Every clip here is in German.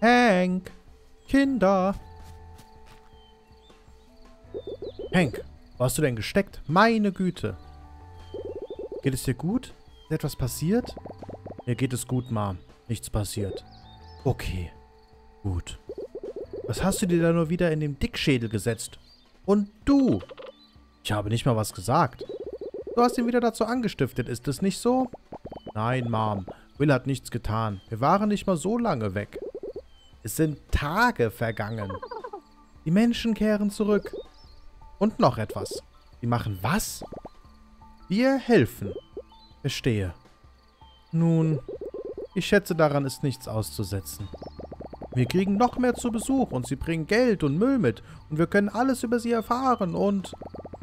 Hank! Kinder! Hank, wo hast du denn gesteckt? Meine Güte. Geht es dir gut? Ist etwas passiert? Mir geht es gut, Mom. Nichts passiert. Okay. Gut. Was hast du dir da nur wieder in den Dickschädel gesetzt? Und du? Ich habe nicht mal was gesagt. Du hast ihn wieder dazu angestiftet, ist es nicht so? Nein, Mom. Will hat nichts getan. Wir waren nicht mal so lange weg. Es sind Tage vergangen. Die Menschen kehren zurück. Und noch etwas. Die machen was? Wir helfen. Verstehe. Nun, ich schätze, daran ist nichts auszusetzen. Wir kriegen noch mehr zu Besuch und sie bringen Geld und Müll mit und wir können alles über sie erfahren und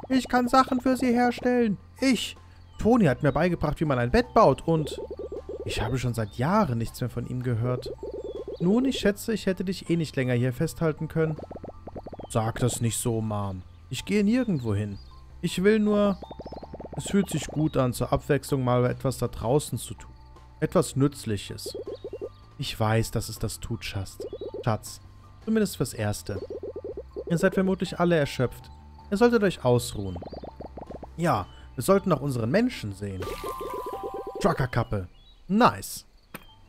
ich kann Sachen für sie herstellen. Ich. Toni hat mir beigebracht, wie man ein Bett baut und ich habe schon seit Jahren nichts mehr von ihm gehört. Nun, ich schätze, ich hätte dich eh nicht länger hier festhalten können. Sag das nicht so, Mom. Ich gehe nirgendwo hin. Ich will nur... Es fühlt sich gut an, zur Abwechslung mal etwas da draußen zu tun. Etwas Nützliches. Ich weiß, dass es das tut, Schatz. Schatz. Zumindest fürs Erste. Ihr seid vermutlich alle erschöpft. Ihr solltet euch ausruhen. Ja, wir sollten auch unseren Menschen sehen. Truckerkappe. Nice.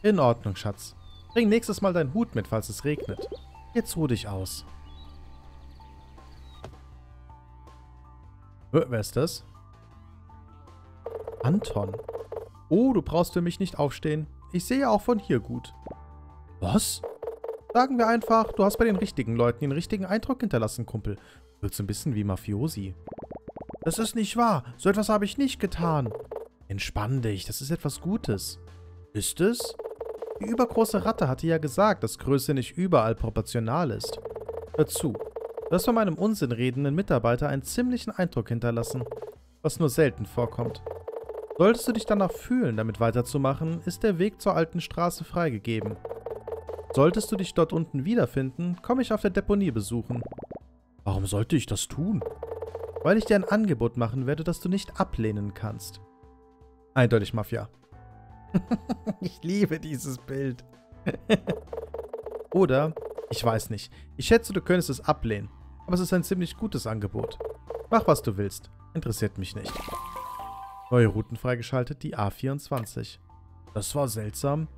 In Ordnung, Schatz. Bring nächstes Mal deinen Hut mit, falls es regnet. Jetzt ruh dich aus. Wer ist das? Anton. Oh, du brauchst für mich nicht aufstehen. Ich sehe auch von hier gut. Was? Sagen wir einfach, du hast bei den richtigen Leuten den richtigen Eindruck hinterlassen, Kumpel. Du wirkst ein bisschen wie Mafiosi. Das ist nicht wahr. So etwas habe ich nicht getan. Entspann dich, das ist etwas Gutes. Ist es? Die übergroße Ratte hatte ja gesagt, dass Größe nicht überall proportional ist. Hör zu. Du hast von meinem Unsinn redenden Mitarbeiter einen ziemlichen Eindruck hinterlassen, was nur selten vorkommt. Solltest du dich danach fühlen, damit weiterzumachen, ist der Weg zur alten Straße freigegeben. Solltest du dich dort unten wiederfinden, komme ich auf der Deponie besuchen. Warum sollte ich das tun? Weil ich dir ein Angebot machen werde, das du nicht ablehnen kannst. Eindeutig Mafia. ich liebe dieses Bild. Oder, ich weiß nicht. Ich schätze, du könntest es ablehnen. Aber es ist ein ziemlich gutes Angebot. Mach, was du willst. Interessiert mich nicht. Neue Routen freigeschaltet, die A24. Das war seltsam.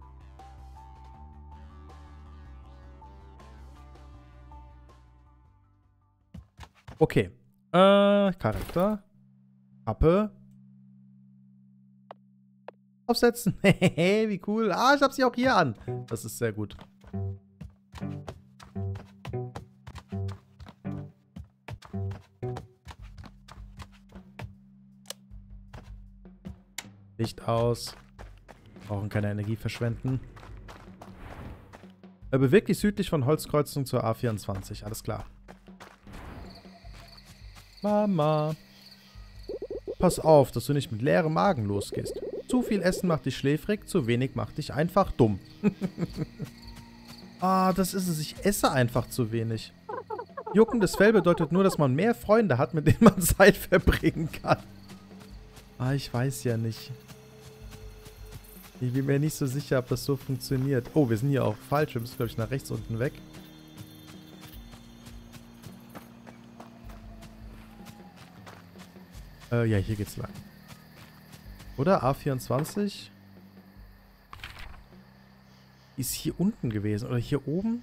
Okay. Äh, Charakter. Kappe. Aufsetzen. Hehehe, wie cool. Ah, ich hab sie auch hier an. Das ist sehr gut. Licht aus. Brauchen keine Energie verschwenden. Er bewegt dich südlich von Holzkreuzung zur A24. Alles klar. Mama. Pass auf, dass du nicht mit leerem Magen losgehst. Zu viel Essen macht dich schläfrig, zu wenig macht dich einfach dumm. ah, das ist es. Ich esse einfach zu wenig. Juckendes Fell bedeutet nur, dass man mehr Freunde hat, mit denen man Zeit verbringen kann. Ah, ich weiß ja nicht. Ich bin mir nicht so sicher, ob das so funktioniert. Oh, wir sind hier auch falsch. Wir müssen, glaube ich, nach rechts unten weg. Äh, ja, hier geht's lang. Oder? A24? Ist hier unten gewesen. Oder hier oben?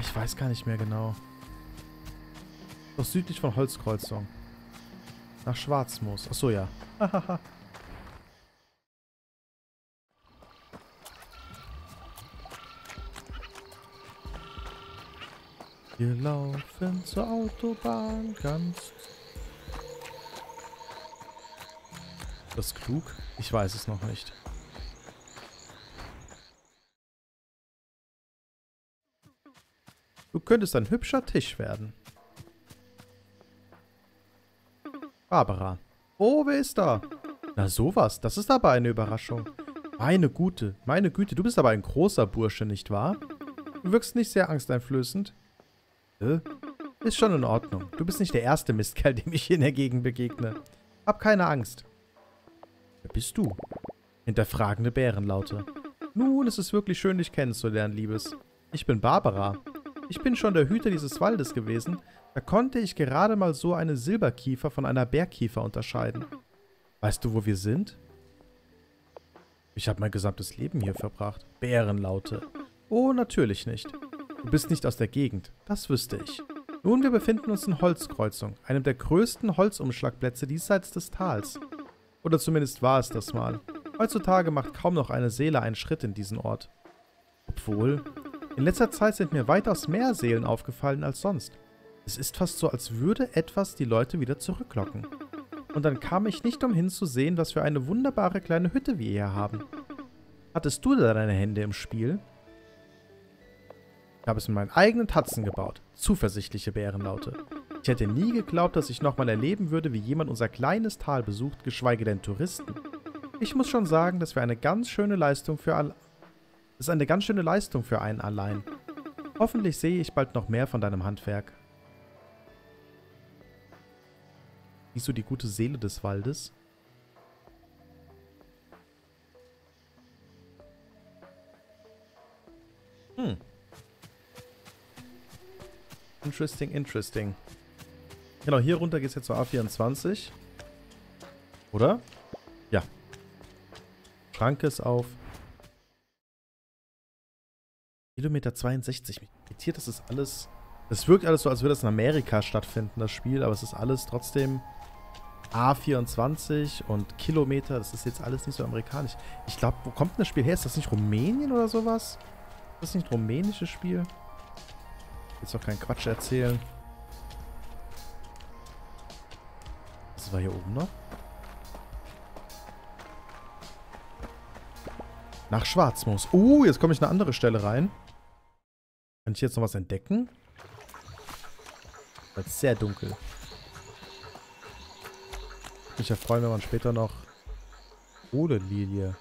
Ich weiß gar nicht mehr genau. Doch südlich von Holzkreuzung. Nach Schwarzmoos. Achso, ja. Hahaha. Wir laufen zur Autobahn ganz. Das klug? Ich weiß es noch nicht. Du könntest ein hübscher Tisch werden. Barbara. Oh, wer ist da? Na sowas, das ist aber eine Überraschung. Meine Gute, meine Güte, du bist aber ein großer Bursche, nicht wahr? Du wirkst nicht sehr angsteinflößend. Äh? Ist schon in Ordnung. Du bist nicht der erste Mistkerl, dem ich hier in der Gegend begegne. Hab keine Angst. Bist du? Hinterfragende Bärenlaute. Nun, es ist wirklich schön, dich kennenzulernen, Liebes. Ich bin Barbara. Ich bin schon der Hüter dieses Waldes gewesen. Da konnte ich gerade mal so eine Silberkiefer von einer Bergkiefer unterscheiden. Weißt du, wo wir sind? Ich habe mein gesamtes Leben hier verbracht. Bärenlaute. Oh, natürlich nicht. Du bist nicht aus der Gegend. Das wüsste ich. Nun, wir befinden uns in Holzkreuzung, einem der größten Holzumschlagplätze diesseits des Tals. Oder zumindest war es das mal. Heutzutage macht kaum noch eine Seele einen Schritt in diesen Ort. Obwohl, in letzter Zeit sind mir weitaus mehr Seelen aufgefallen als sonst. Es ist fast so, als würde etwas die Leute wieder zurücklocken. Und dann kam ich nicht umhin zu sehen, was für eine wunderbare kleine Hütte wir hier haben. Hattest du da deine Hände im Spiel? Ich habe es mit meinen eigenen Tatzen gebaut. Zuversichtliche Bärenlaute. Ich hätte nie geglaubt, dass ich nochmal erleben würde, wie jemand unser kleines Tal besucht, geschweige denn Touristen. Ich muss schon sagen, dass wir eine ganz schöne Leistung für all... Das ist eine ganz schöne Leistung für einen allein. Hoffentlich sehe ich bald noch mehr von deinem Handwerk. Siehst du die gute Seele des Waldes? Hm. Interesting, interesting. Genau, hier runter geht es jetzt zur A24. Oder? Ja. Schranke ist auf. Kilometer 62. Mich irritiert, das ist alles... Es wirkt alles so, als würde es in Amerika stattfinden, das Spiel, aber es ist alles trotzdem A24 und Kilometer. Das ist jetzt alles nicht so amerikanisch. Ich glaube, wo kommt denn das Spiel her? Ist das nicht Rumänien oder sowas? Ist das nicht ein rumänisches Spiel? Jetzt doch keinen Quatsch erzählen. Was war hier oben noch? Nach Schwarzmoos. Uh, jetzt komme ich in eine andere Stelle rein. Kann ich jetzt noch was entdecken? Das ist sehr dunkel. Ich mich ja freuen, wenn man später noch Kohlelilie.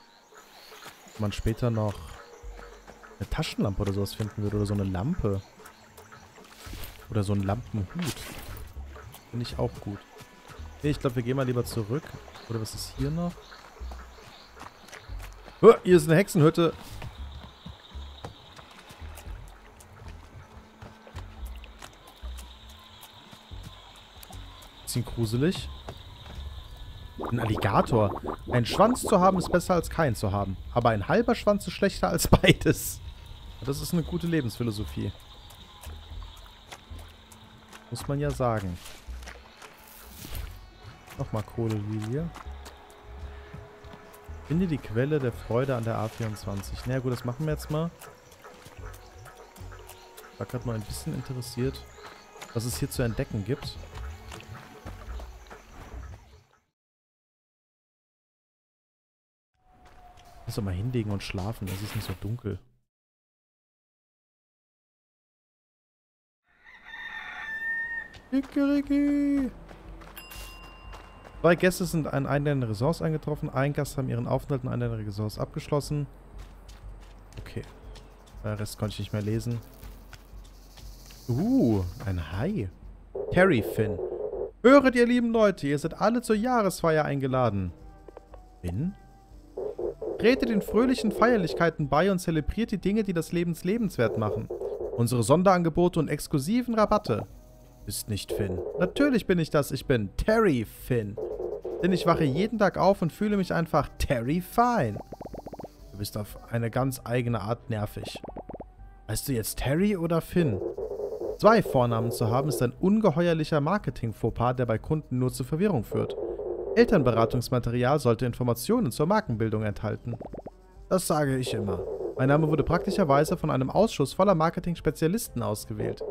Wenn man später noch eine Taschenlampe oder sowas finden würde. Oder so eine Lampe. Oder so ein Lampenhut. Finde ich auch gut. Ich glaube, wir gehen mal lieber zurück. Oder was ist hier noch? Oh, hier ist eine Hexenhütte. Bisschen gruselig. Ein Alligator. Ein Schwanz zu haben ist besser als keinen zu haben. Aber ein halber Schwanz ist schlechter als beides. Das ist eine gute Lebensphilosophie. Muss man ja sagen. Nochmal Kohlelilie. Finde die Quelle der Freude an der A24. Na gut, das machen wir jetzt mal. War gerade mal ein bisschen interessiert, was es hier zu entdecken gibt. Ich muss doch mal hinlegen und schlafen, es ist nicht so dunkel. Kikeriki. Zwei Gäste sind an einer der Ressorts eingetroffen. Ein Gast haben ihren Aufenthalt in einer der Ressorts abgeschlossen. Okay. Der Rest konnte ich nicht mehr lesen. Uh, ein Hai. Terry Finn. Höret, ihr lieben Leute, ihr seid alle zur Jahresfeier eingeladen. Finn? Tretet den fröhlichen Feierlichkeiten bei und zelebriert die Dinge, die das Leben lebenswert machen. Unsere Sonderangebote und exklusiven Rabatte bist nicht Finn. Natürlich bin ich das. Ich bin Terry Finn. Denn ich wache jeden Tag auf und fühle mich einfach Terry Fine. Du bist auf eine ganz eigene Art nervig. Heißt du jetzt Terry oder Finn? Zwei Vornamen zu haben, ist ein ungeheuerlicher Marketing-Fauxpas, der bei Kunden nur zu Verwirrung führt. Elternberatungsmaterial sollte Informationen zur Markenbildung enthalten. Das sage ich immer. Mein Name wurde praktischerweise von einem Ausschuss voller Marketing-Spezialisten ausgewählt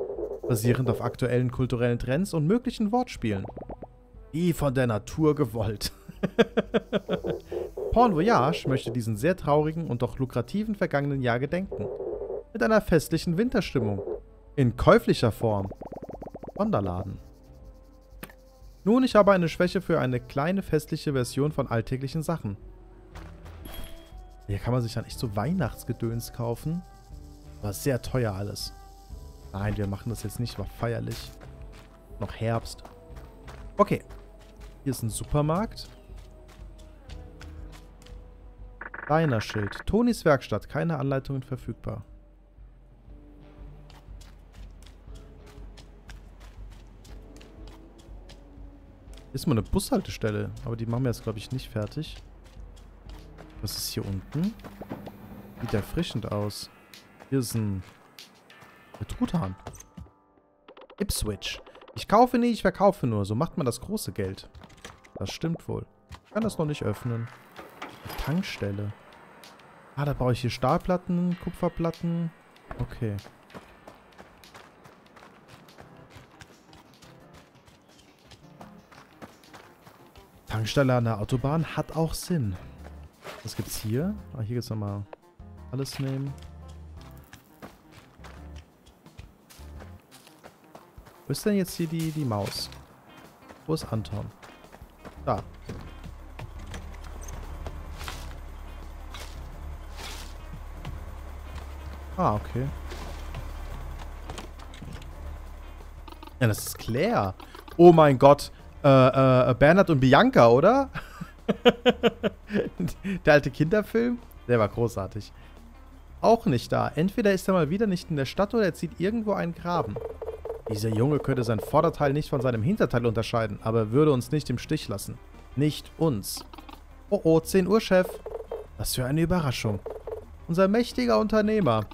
basierend auf aktuellen kulturellen Trends und möglichen Wortspielen. Wie von der Natur gewollt. Porn Voyage möchte diesen sehr traurigen und doch lukrativen vergangenen Jahr gedenken. Mit einer festlichen Winterstimmung. In käuflicher Form. Sonderladen. Nun, ich habe eine Schwäche für eine kleine festliche Version von alltäglichen Sachen. Hier kann man sich dann echt so Weihnachtsgedöns kaufen. War sehr teuer alles. Nein, wir machen das jetzt nicht, war feierlich. Noch Herbst. Okay. Hier ist ein Supermarkt. Deiner Schild. Tonis Werkstatt. Keine Anleitungen verfügbar. Ist mal eine Bushaltestelle. Aber die machen wir jetzt, glaube ich, nicht fertig. Was ist hier unten? Sieht erfrischend aus. Hier ist ein... Ein Truthahn. Ipswich. Ich kaufe nie, ich verkaufe nur. So macht man das große Geld. Das stimmt wohl. Ich kann das noch nicht öffnen. Eine Tankstelle. Ah, da brauche ich hier Stahlplatten, Kupferplatten. Okay. Tankstelle an der Autobahn hat auch Sinn. Was gibt's hier? Ah, hier geht's nochmal alles nehmen. Wo ist denn jetzt hier die, die Maus? Wo ist Anton? Da. Ah, okay. Ja, das ist Claire. Oh mein Gott. Äh, äh, Bernhard und Bianca, oder? der alte Kinderfilm? Der war großartig. Auch nicht da. Entweder ist er mal wieder nicht in der Stadt oder er zieht irgendwo einen Graben. Dieser Junge könnte sein Vorderteil nicht von seinem Hinterteil unterscheiden, aber er würde uns nicht im Stich lassen. Nicht uns. Oh oh, 10 Uhr, Chef. Was für eine Überraschung. Unser mächtiger Unternehmer.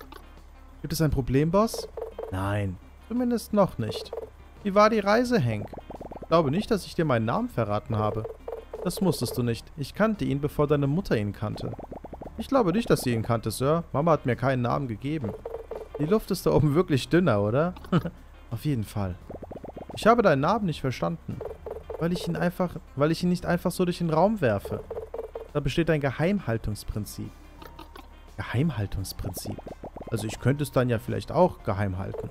Gibt es ein Problem, Boss? Nein, zumindest noch nicht. Wie war die Reise, Hank? Ich glaube nicht, dass ich dir meinen Namen verraten habe. Das musstest du nicht. Ich kannte ihn, bevor deine Mutter ihn kannte. Ich glaube nicht, dass sie ihn kannte, Sir. Mama hat mir keinen Namen gegeben. Die Luft ist da oben wirklich dünner, oder? Auf jeden Fall. Ich habe deinen Namen nicht verstanden. Weil ich ihn einfach, weil ich ihn nicht einfach so durch den Raum werfe. Da besteht ein Geheimhaltungsprinzip. Geheimhaltungsprinzip. Also ich könnte es dann ja vielleicht auch geheim halten.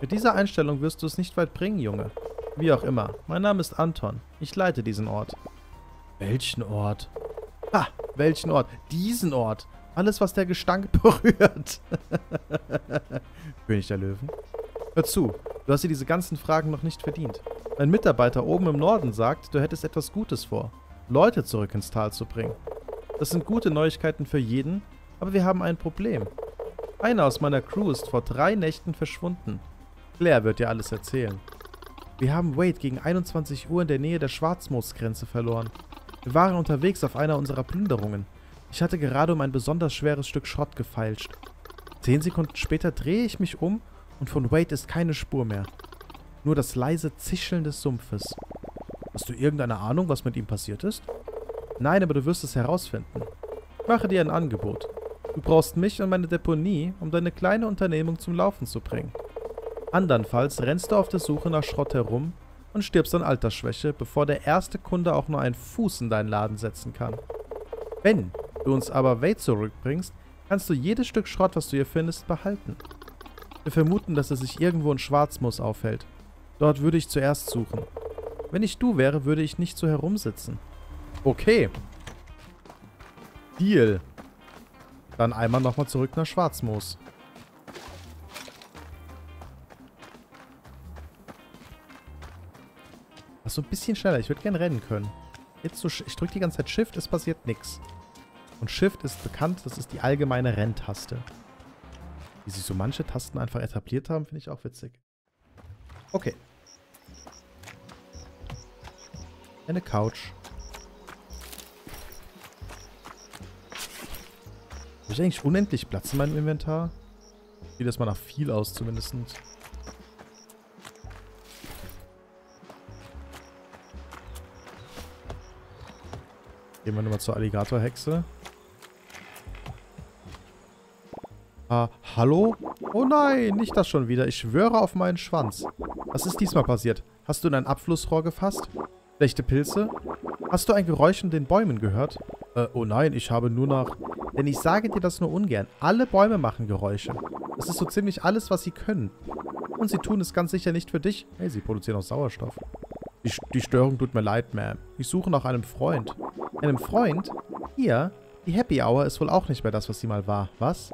Mit dieser Einstellung wirst du es nicht weit bringen, Junge. Wie auch immer. Mein Name ist Anton. Ich leite diesen Ort. Welchen Ort? Ha, welchen Ort? Diesen Ort. Alles, was der Gestank berührt. König der Löwen. Hör zu, du hast dir diese ganzen Fragen noch nicht verdient. Ein Mitarbeiter oben im Norden sagt, du hättest etwas Gutes vor. Leute zurück ins Tal zu bringen. Das sind gute Neuigkeiten für jeden, aber wir haben ein Problem. Einer aus meiner Crew ist vor drei Nächten verschwunden. Claire wird dir alles erzählen. Wir haben Wade gegen 21 Uhr in der Nähe der Schwarzmoosgrenze verloren. Wir waren unterwegs auf einer unserer Plünderungen. Ich hatte gerade um ein besonders schweres Stück Schrott gefeilscht. Zehn Sekunden später drehe ich mich um und von Wade ist keine Spur mehr. Nur das leise Zischeln des Sumpfes. Hast du irgendeine Ahnung, was mit ihm passiert ist? Nein, aber du wirst es herausfinden. Ich mache dir ein Angebot. Du brauchst mich und meine Deponie, um deine kleine Unternehmung zum Laufen zu bringen. Andernfalls rennst du auf der Suche nach Schrott herum und stirbst an Altersschwäche, bevor der erste Kunde auch nur einen Fuß in deinen Laden setzen kann. Wenn du uns aber Wade zurückbringst, kannst du jedes Stück Schrott, was du hier findest, behalten. Wir vermuten, dass er sich irgendwo in Schwarzmoos aufhält. Dort würde ich zuerst suchen. Wenn ich du wäre, würde ich nicht so herumsitzen. Okay. Deal. Dann einmal nochmal zurück nach Schwarzmoos. Ach, so ein bisschen schneller. Ich würde gerne rennen können. Jetzt so, ich drücke die ganze Zeit Shift, es passiert nichts. Und Shift ist bekannt, das ist die allgemeine Renntaste. Wie sich so manche Tasten einfach etabliert haben, finde ich auch witzig. Okay. Eine Couch. Habe ich eigentlich unendlich Platz in meinem Inventar? Sieht das mal nach viel aus zumindest. Gehen wir nochmal zur Alligatorhexe. Ah, hallo? Oh nein, nicht das schon wieder. Ich schwöre auf meinen Schwanz. Was ist diesmal passiert? Hast du in ein Abflussrohr gefasst? Schlechte Pilze? Hast du ein Geräusch in den Bäumen gehört? Äh, oh nein, ich habe nur nach... Denn ich sage dir das nur ungern. Alle Bäume machen Geräusche. Das ist so ziemlich alles, was sie können. Und sie tun es ganz sicher nicht für dich. Hey, sie produzieren auch Sauerstoff. Die, die Störung tut mir leid, Ma'am. Ich suche nach einem Freund. Einem Freund? Hier? Die Happy Hour ist wohl auch nicht mehr das, was sie mal war. Was?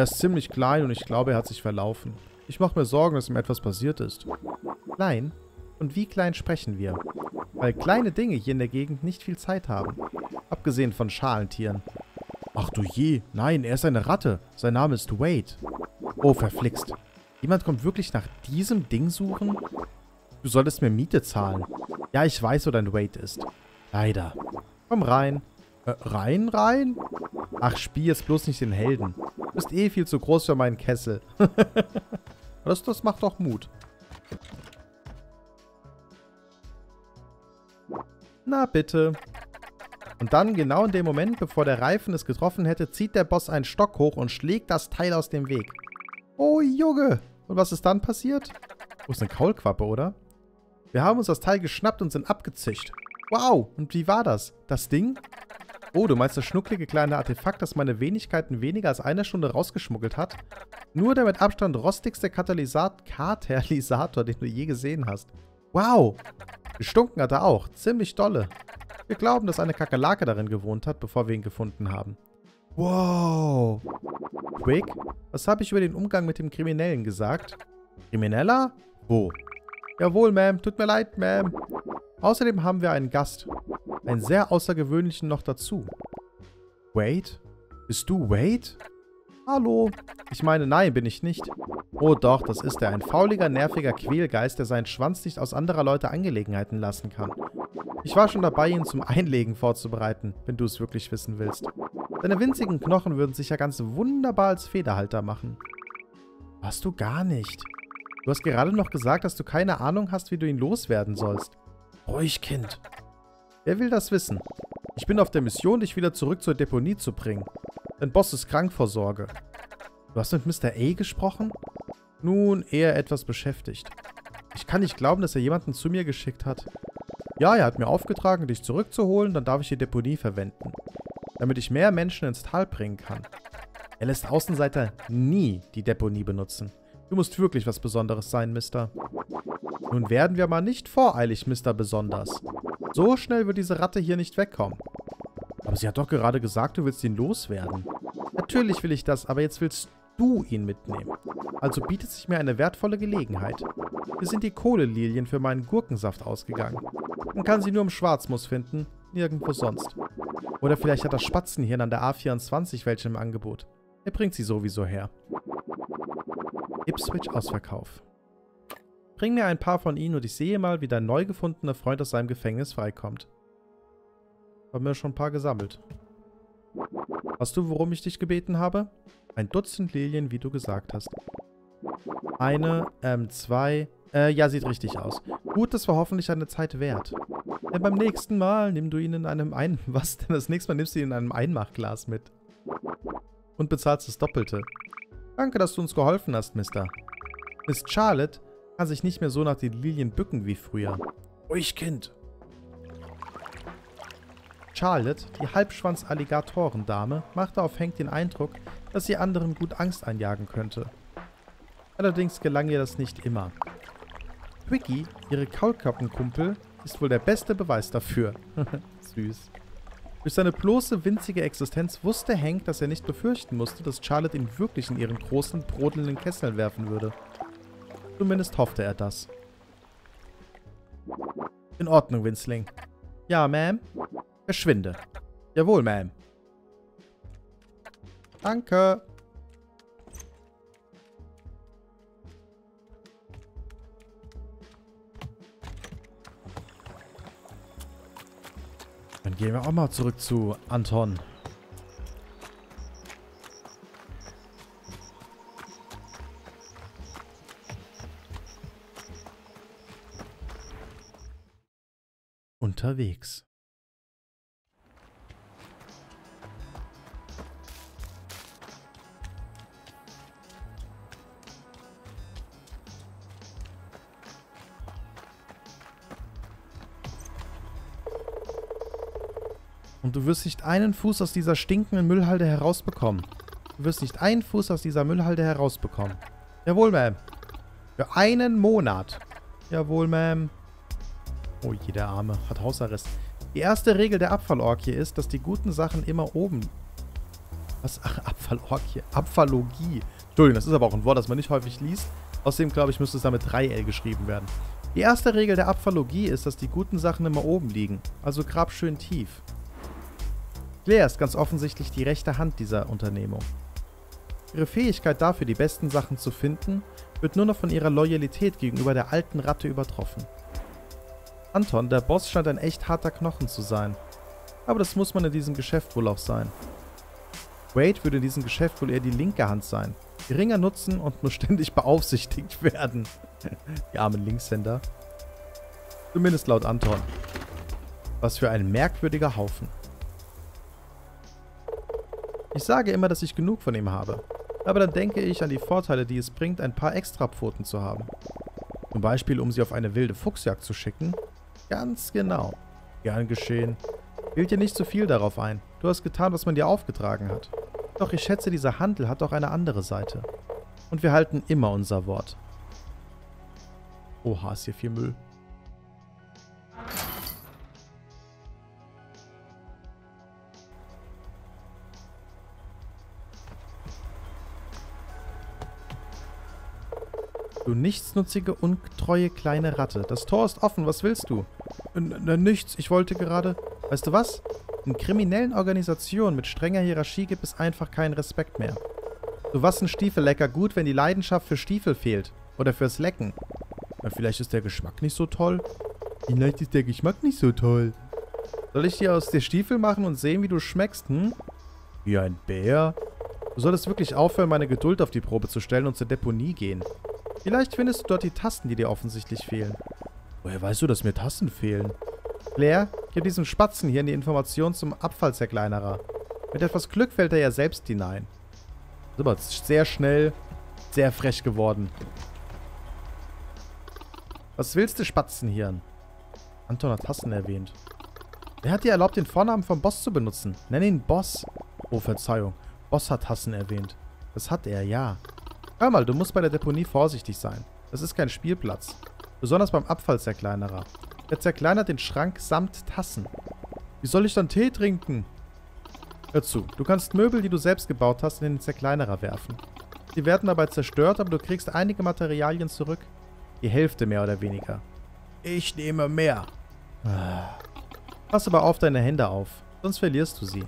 Er ist ziemlich klein und ich glaube, er hat sich verlaufen. Ich mache mir Sorgen, dass ihm etwas passiert ist. Klein? Und wie klein sprechen wir? Weil kleine Dinge hier in der Gegend nicht viel Zeit haben. Abgesehen von Schalentieren. Ach du je. Nein, er ist eine Ratte. Sein Name ist Wade. Oh, verflixt. Jemand kommt wirklich nach diesem Ding suchen? Du solltest mir Miete zahlen. Ja, ich weiß, wo dein Wade ist. Leider. Komm rein. Äh, rein, rein? Ach, spiel jetzt bloß nicht den Helden. Du bist eh viel zu groß für meinen Kessel. das, das macht doch Mut. Na bitte. Und dann, genau in dem Moment, bevor der Reifen es getroffen hätte, zieht der Boss einen Stock hoch und schlägt das Teil aus dem Weg. Oh, Junge. Und was ist dann passiert? Oh, ist eine Kaulquappe, oder? Wir haben uns das Teil geschnappt und sind abgezischt. Wow, und wie war das? Das Ding? Oh, du meinst das schnucklige kleine Artefakt, das meine Wenigkeiten weniger als eine Stunde rausgeschmuggelt hat? Nur der mit Abstand rostigste Katalysat Katalysator, den du je gesehen hast. Wow! Gestunken hat er auch. Ziemlich dolle. Wir glauben, dass eine Kakerlake darin gewohnt hat, bevor wir ihn gefunden haben. Wow! Quick, was habe ich über den Umgang mit dem Kriminellen gesagt? Krimineller? Wo? Jawohl, Ma'am. Tut mir leid, Ma'am. Außerdem haben wir einen Gast. Einen sehr außergewöhnlichen noch dazu. Wade? Bist du Wade? Hallo? Ich meine, nein, bin ich nicht. Oh doch, das ist er. Ein fauliger, nerviger Quälgeist, der seinen Schwanz nicht aus anderer Leute Angelegenheiten lassen kann. Ich war schon dabei, ihn zum Einlegen vorzubereiten, wenn du es wirklich wissen willst. Deine winzigen Knochen würden sich ja ganz wunderbar als Federhalter machen. Hast du gar nicht. Du hast gerade noch gesagt, dass du keine Ahnung hast, wie du ihn loswerden sollst. Ruhig, Kind. Wer will das wissen? Ich bin auf der Mission, dich wieder zurück zur Deponie zu bringen. Dein Boss ist krank vor Sorge. Du hast mit Mr. A gesprochen? Nun, eher etwas beschäftigt. Ich kann nicht glauben, dass er jemanden zu mir geschickt hat. Ja, er hat mir aufgetragen, dich zurückzuholen, dann darf ich die Deponie verwenden. Damit ich mehr Menschen ins Tal bringen kann. Er lässt Außenseiter nie die Deponie benutzen. Du musst wirklich was Besonderes sein, Mister. Nun werden wir mal nicht voreilig, Mister Besonders. So schnell wird diese Ratte hier nicht wegkommen. Aber sie hat doch gerade gesagt, du willst ihn loswerden. Natürlich will ich das, aber jetzt willst du ihn mitnehmen. Also bietet sich mir eine wertvolle Gelegenheit. Mir sind die Kohlelilien für meinen Gurkensaft ausgegangen. Man kann sie nur im Schwarzmoos finden, nirgendwo sonst. Oder vielleicht hat das Spatzenhirn an der A24 welche im Angebot. Er bringt sie sowieso her. Ipswich Ausverkauf. Bring mir ein paar von ihnen und ich sehe mal, wie dein neu gefundener Freund aus seinem Gefängnis freikommt. Haben wir schon ein paar gesammelt. Weißt du, worum ich dich gebeten habe? Ein Dutzend Lilien, wie du gesagt hast. Eine, ähm, zwei. Äh, ja, sieht richtig aus. Gut, das war hoffentlich eine Zeit wert. Denn beim nächsten Mal nimm du ihn in einem Ein... Was? Denn das nächste Mal nimmst du ihn in einem Einmachglas mit. Und bezahlst das Doppelte. Danke, dass du uns geholfen hast, Mister. Miss Charlotte kann sich nicht mehr so nach den Lilien bücken wie früher. Ruhig, Kind. Charlotte, die Halbschwanz-Alligatorendame, machte auf Hank den Eindruck, dass sie anderen gut Angst einjagen könnte. Allerdings gelang ihr das nicht immer. Quickie, ihre Kaulkappenkumpel, ist wohl der beste Beweis dafür. Süß. Durch seine bloße, winzige Existenz wusste Hank, dass er nicht befürchten musste, dass Charlotte ihn wirklich in ihren großen, brodelnden Kessel werfen würde. Zumindest hoffte er das. In Ordnung, Winsling. Ja, Ma'am? Verschwinde. Jawohl, Ma'am. Danke. Dann gehen wir auch mal zurück zu Anton. Unterwegs. Und du wirst nicht einen Fuß aus dieser stinkenden Müllhalde herausbekommen. Du wirst nicht einen Fuß aus dieser Müllhalde herausbekommen. Jawohl, Ma'am. Für einen Monat. Jawohl, Ma'am. Oh je, der Arme. Hat Hausarrest. Die erste Regel der Abfallorgie ist, dass die guten Sachen immer oben... Was? Ach, Abfallorgie. Abfallogie. Entschuldigung, das ist aber auch ein Wort, das man nicht häufig liest. Außerdem, glaube ich, müsste es da mit 3L geschrieben werden. Die erste Regel der Abfallogie ist, dass die guten Sachen immer oben liegen. Also grab schön tief. Claire ist ganz offensichtlich die rechte Hand dieser Unternehmung. Ihre Fähigkeit dafür, die besten Sachen zu finden, wird nur noch von ihrer Loyalität gegenüber der alten Ratte übertroffen. Anton, der Boss, scheint ein echt harter Knochen zu sein. Aber das muss man in diesem Geschäft wohl auch sein. Wade würde in diesem Geschäft wohl eher die linke Hand sein. Geringer Nutzen und nur ständig beaufsichtigt werden. die armen Linkshänder. Zumindest laut Anton. Was für ein merkwürdiger Haufen. Ich sage immer, dass ich genug von ihm habe. Aber dann denke ich an die Vorteile, die es bringt, ein paar Extrapfoten zu haben. Zum Beispiel, um sie auf eine wilde Fuchsjagd zu schicken. Ganz genau. Gern geschehen. Bild dir nicht zu viel darauf ein. Du hast getan, was man dir aufgetragen hat. Doch ich schätze, dieser Handel hat auch eine andere Seite. Und wir halten immer unser Wort. Oha, ist hier viel Müll. Nichtsnutzige, untreue kleine Ratte. Das Tor ist offen. Was willst du? N, n nichts. Ich wollte gerade... Weißt du was? In kriminellen Organisationen mit strenger Hierarchie gibt es einfach keinen Respekt mehr. Du waschen Stiefellecker gut, wenn die Leidenschaft für Stiefel fehlt. Oder fürs Lecken. Na, vielleicht ist der Geschmack nicht so toll. Vielleicht ist der Geschmack nicht so toll. Soll ich dir aus dir Stiefel machen und sehen, wie du schmeckst, hm? Wie ein Bär? Du solltest wirklich aufhören, meine Geduld auf die Probe zu stellen und zur Deponie gehen. Vielleicht findest du dort die Tasten, die dir offensichtlich fehlen. Woher weißt du, dass mir Tasten fehlen? Claire, gib diesem Spatzen hier die Information zum Abfallzerkleinerer. Mit etwas Glück fällt er ja selbst hinein. Aber sehr schnell, sehr frech geworden. Was willst du, Spatzenhirn? Anton hat Tassen erwähnt. Wer hat dir erlaubt, den Vornamen vom Boss zu benutzen? Nenn ihn Boss. Oh, Verzeihung. Boss hat Tassen erwähnt. Das hat er, ja. Hör mal, du musst bei der Deponie vorsichtig sein. Das ist kein Spielplatz. Besonders beim Abfallzerkleinerer. Der zerkleinert den Schrank samt Tassen. Wie soll ich dann Tee trinken? Hör zu, du kannst Möbel, die du selbst gebaut hast, in den Zerkleinerer werfen. Die werden dabei zerstört, aber du kriegst einige Materialien zurück. Die Hälfte mehr oder weniger. Ich nehme mehr. Pass aber auf deine Hände auf, sonst verlierst du sie.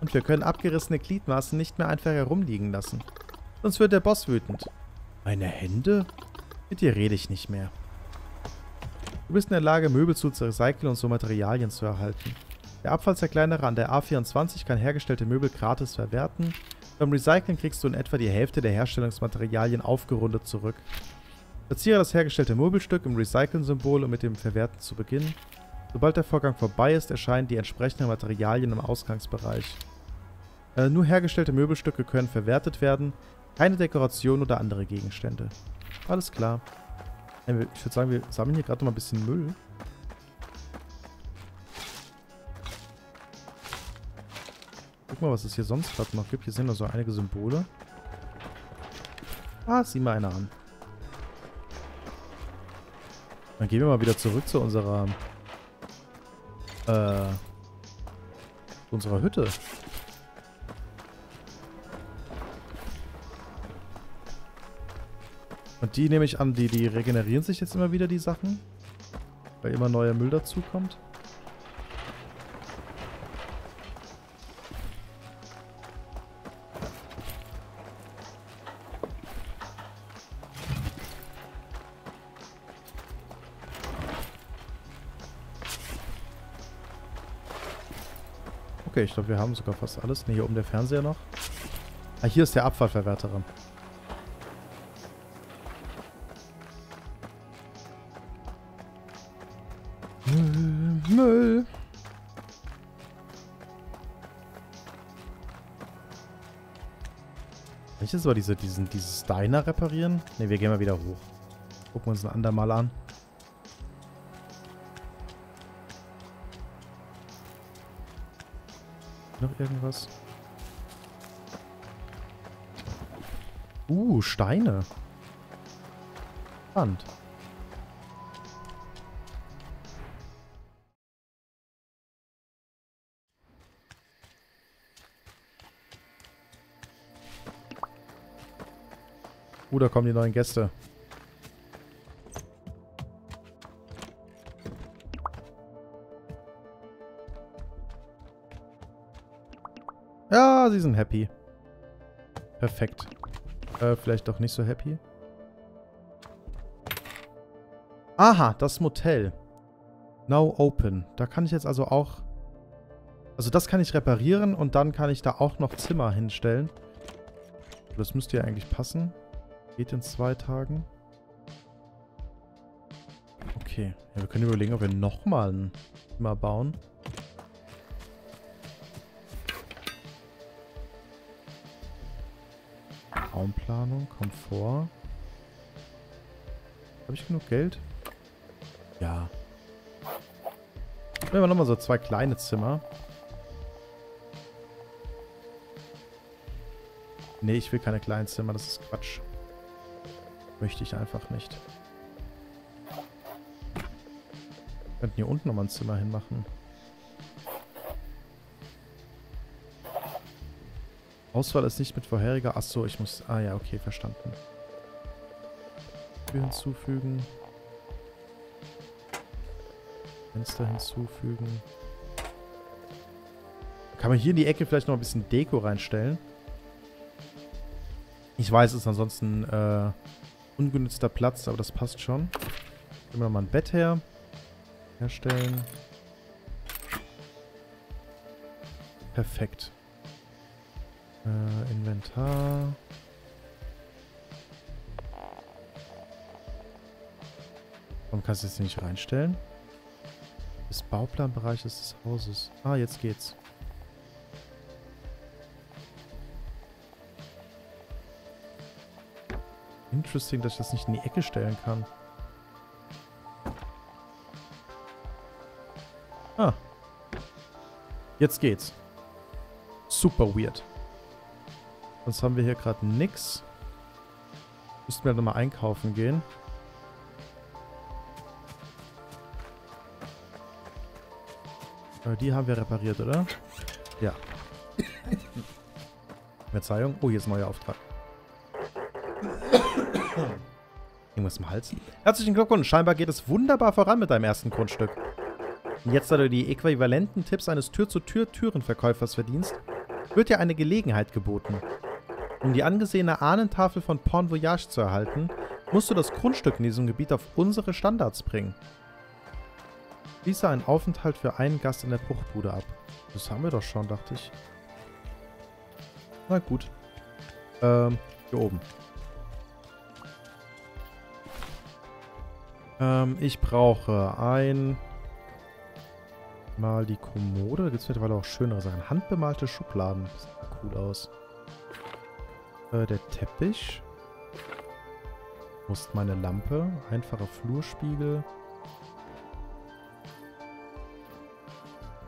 Und wir können abgerissene Gliedmaßen nicht mehr einfach herumliegen lassen. Sonst wird der Boss wütend. Meine Hände? Mit dir rede ich nicht mehr. Du bist in der Lage, Möbel zu recyceln und so Materialien zu erhalten. Der Abfallzerkleinerer an der A24 kann hergestellte Möbel gratis verwerten. Beim Recyceln kriegst du in etwa die Hälfte der Herstellungsmaterialien aufgerundet zurück. Platziere das hergestellte Möbelstück im Recyceln-Symbol, um mit dem Verwerten zu beginnen. Sobald der Vorgang vorbei ist, erscheinen die entsprechenden Materialien im Ausgangsbereich. Äh, nur hergestellte Möbelstücke können verwertet werden. Keine Dekoration oder andere Gegenstände. Alles klar. Ich würde sagen, wir sammeln hier gerade noch mal ein bisschen Müll. Guck mal, was es hier sonst gerade noch gibt. Hier sind noch so einige Symbole. Ah, sieh mal einer an. Dann gehen wir mal wieder zurück zu unserer äh, zu unserer Hütte. Und die nehme ich an, die, die regenerieren sich jetzt immer wieder, die Sachen. Weil immer neuer Müll dazukommt. Okay, ich glaube, wir haben sogar fast alles. Ne, hier oben der Fernseher noch. Ah, hier ist der Abfallverwerter. Müll. Welches war diese, diesen, dieses Diner reparieren? Ne, wir gehen mal wieder hoch. Gucken wir uns ein andermal an. Noch irgendwas? Uh, Steine. Spannend. Uh, da kommen die neuen Gäste. Ah, sie sind happy. Perfekt. Äh, vielleicht doch nicht so happy. Aha, das Motel. Now open. Da kann ich jetzt also auch... Also das kann ich reparieren und dann kann ich da auch noch Zimmer hinstellen. Das müsste ja eigentlich passen. Geht in zwei Tagen. Okay. Ja, wir können überlegen, ob wir nochmal ein Zimmer bauen. Raumplanung, Komfort. Habe ich genug Geld? Ja. Nehmen wir nochmal so zwei kleine Zimmer. Nee, ich will keine kleinen Zimmer, das ist Quatsch. Möchte ich einfach nicht. Wir könnten hier unten nochmal ein Zimmer hinmachen. Auswahl ist nicht mit vorheriger... Achso, ich muss... Ah ja, okay, verstanden. Tür hinzufügen. Fenster hinzufügen. Kann man hier in die Ecke vielleicht noch ein bisschen Deko reinstellen? Ich weiß, es ansonsten äh, ungenützter Platz, aber das passt schon. Nehmen wir mal ein Bett her. Herstellen. Perfekt. Äh, Inventar. Warum kannst du das nicht reinstellen? des Bauplanbereiches des Hauses. Ah, jetzt geht's. Interesting, dass ich das nicht in die Ecke stellen kann. Ah. Jetzt geht's. Super weird. Sonst haben wir hier gerade nix. Müssten wir halt nochmal einkaufen gehen. Die haben wir repariert, oder? Ja. Verzeihung. Oh, hier ist ein neuer Auftrag. Irgendwas im Hals? Herzlichen Glückwunsch. Scheinbar geht es wunderbar voran mit deinem ersten Grundstück. Und jetzt, da du die äquivalenten Tipps eines Tür-zu-Tür-Türenverkäufers verdienst, wird dir eine Gelegenheit geboten. Um die angesehene Ahnentafel von Porn Voyage zu erhalten, musst du das Grundstück in diesem Gebiet auf unsere Standards bringen. Schließe einen Aufenthalt für einen Gast in der Bruchbude ab. Das haben wir doch schon, dachte ich. Na gut. Ähm, hier oben. Ähm, ich brauche ein... Mal die Kommode. Da gibt es mittlerweile auch schönere Sachen. Handbemalte Schubladen. Sieht cool aus. Äh, der Teppich. Muss meine Lampe. Einfacher Flurspiegel.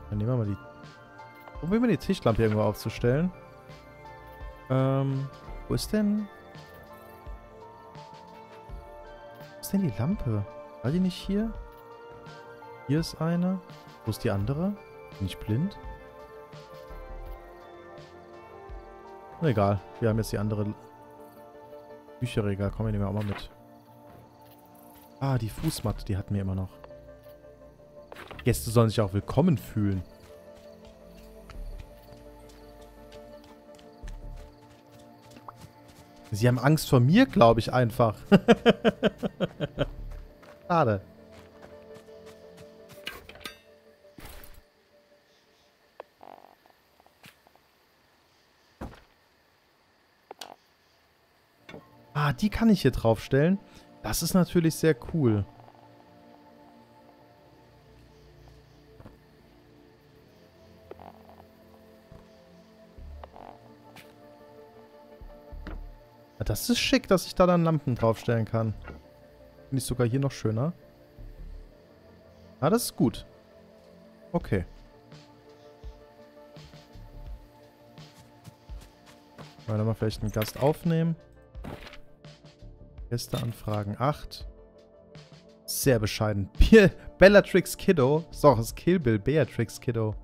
Dann nehmen wir mal die... Probieren wir die Tischlampe irgendwo aufzustellen. Ähm, wo ist denn... Wo ist denn die Lampe? War die nicht hier? Hier ist eine. Wo ist die andere? Bin ich blind? egal. Wir haben jetzt die andere Bücherregal. Kommen wir nehmen auch mal mit. Ah, die Fußmatte, die hatten wir immer noch. Gäste sollen sich auch willkommen fühlen. Sie haben Angst vor mir, glaube ich, einfach. Schade. Ah, die kann ich hier draufstellen. Das ist natürlich sehr cool. das ist schick, dass ich da dann Lampen draufstellen kann. Finde ich sogar hier noch schöner. Ah, das ist gut. Okay. Wollen wir mal vielleicht einen Gast aufnehmen. Gästeanfragen 8. Sehr bescheiden. Bellatrix Kiddo. So, das ist Kill Bill. Beatrix Kiddo.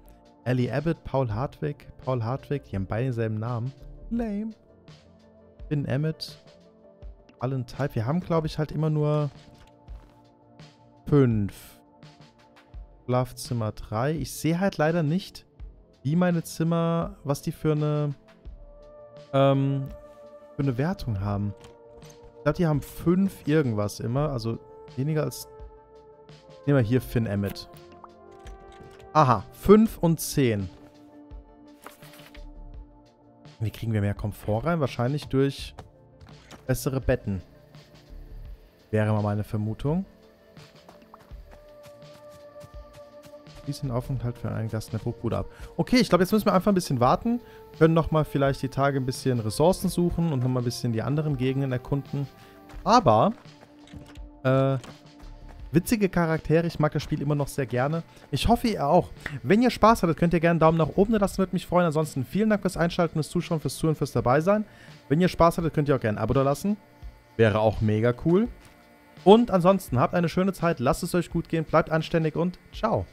Ellie Abbott, Paul Hartwig. Paul Hartwig, die haben beide denselben Namen. Lame. Finn Emmet, Allen Type. Wir haben, glaube ich, halt immer nur fünf. Schlafzimmer 3. Ich sehe halt leider nicht, wie meine Zimmer, was die für eine ähm, für eine Wertung haben. Ich glaube, die haben 5 irgendwas immer. Also weniger als... Nehmen wir hier Finn Emmet. Aha, 5 und 10. Wie kriegen wir mehr Komfort rein? Wahrscheinlich durch bessere Betten. Wäre mal meine Vermutung. Schließen Aufenthalt für einen Gast in der Bruchbude ab. Okay, ich glaube, jetzt müssen wir einfach ein bisschen warten. Können nochmal vielleicht die Tage ein bisschen Ressourcen suchen und nochmal ein bisschen die anderen Gegenden erkunden. Aber, äh, witzige Charaktere. Ich mag das Spiel immer noch sehr gerne. Ich hoffe, ihr auch. Wenn ihr Spaß hattet, könnt ihr gerne einen Daumen nach oben lassen, würde mich freuen. Ansonsten vielen Dank fürs Einschalten, fürs Zuschauen, fürs Zuhören, fürs Dabeisein. Wenn ihr Spaß hattet, könnt ihr auch gerne ein Abo da lassen. Wäre auch mega cool. Und ansonsten habt eine schöne Zeit, lasst es euch gut gehen, bleibt anständig und ciao.